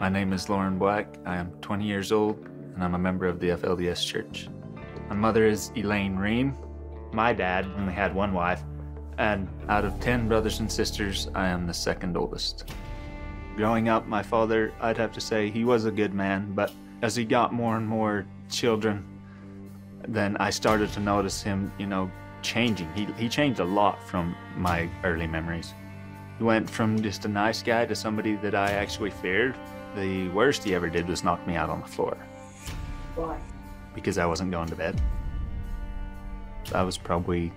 My name is Lorin Black. I am 20 years old and I'm a member of the FLDS Church. My mother is Elaine Ream. My dad only had one wife, and out of 10 brothers and sisters, I am the second oldest. Growing up, my father, I'd have to say he was a good man, but as he got more and more children, then I started to notice him, you know, changing. He, he changed a lot from my early memories. He went from just a nice guy to somebody that I actually feared. The worst he ever did was knock me out on the floor. Why? Because I wasn't going to bed. I was probably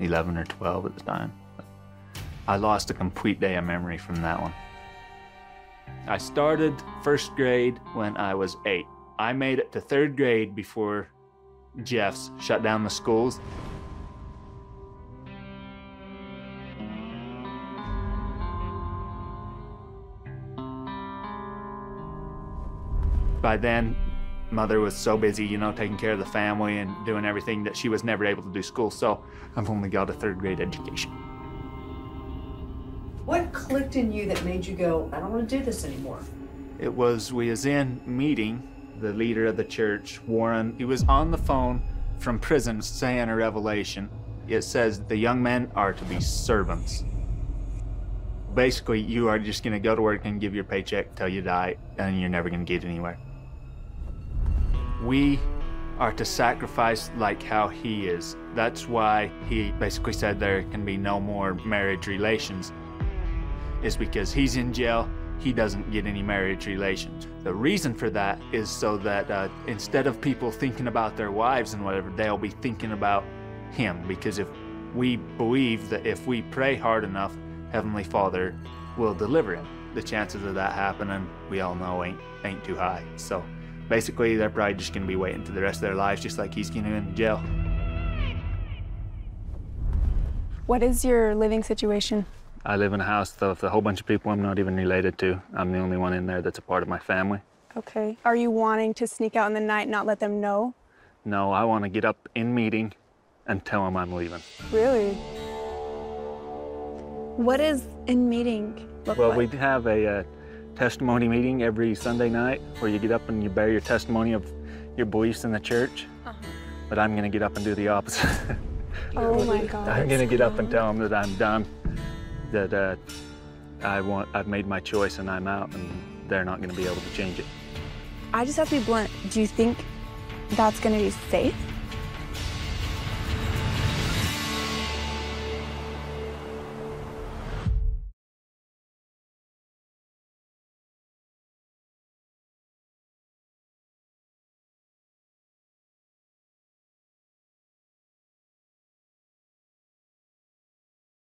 11 or 12 at the time. I lost a complete day of memory from that one. I started first grade when I was eight. I made it to third grade before Jeffs shut down the schools. By then, mother was so busy, you know, taking care of the family and doing everything that she was never able to do school. So I've only got a third grade education. What clicked in you that made you go, I don't want to do this anymore? It was, we was in meeting, the leader of the church, Warren, he was on the phone from prison saying a revelation. It says the young men are to be servants. Basically, you are just going to go to work and give your paycheck till you die, and you're never going to get anywhere. We are to sacrifice like how he is. That's why he basically said there can be no more marriage relations, is because he's in jail, he doesn't get any marriage relations. The reason for that is so that uh, instead of people thinking about their wives and whatever, they'll be thinking about him. Because if we believe that if we pray hard enough, Heavenly Father will deliver him. The chances of that happening, we all know, ain't ain't too high. So basically, they're probably just gonna be waiting to the rest of their lives, just like he's gonna in jail. What is your living situation? I live in a house with a whole bunch of people I'm not even related to. I'm the only one in there that's a part of my family. Okay. Are you wanting to sneak out in the night and not let them know? No, I want to get up in meeting and tell them I'm leaving. Really? What is in meeting look well, like? we have a uh, testimony meeting every Sunday night where you get up and you bear your testimony of your beliefs in the church. Uh-huh. But I'm going to get up and do the opposite. Oh my God. I'm going to get up and tell them that I'm done, that uh, I want, I've made my choice and I'm out, and they're not going to be able to change it. I just have to be blunt. Do you think that's going to be safe?